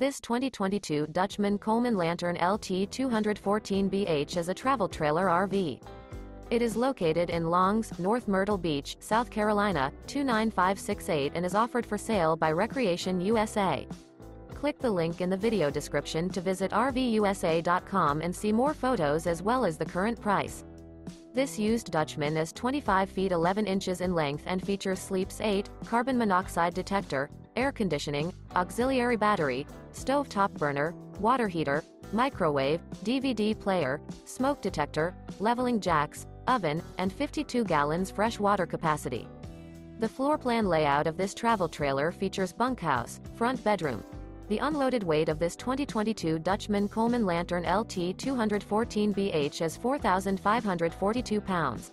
This 2022 Dutchmen Coleman Lantern LT 214BH is a travel trailer RV. It is located in Longs, North Myrtle Beach, South Carolina, 29568 and is offered for sale by Recreation USA. Click the link in the video description to visit RVUSA.com and see more photos as well as the current price. This used Dutchmen is 25 feet 11 inches in length and features Sleeps 8, carbon monoxide detector, air conditioning, auxiliary battery, stove-top burner, water heater, microwave, DVD player, smoke detector, leveling jacks, oven, and 52 gallons fresh water capacity. The floor plan layout of this travel trailer features bunkhouse, front bedroom. The unloaded weight of this 2022 Dutchmen Coleman Lantern LT 214BH is 4,542 pounds.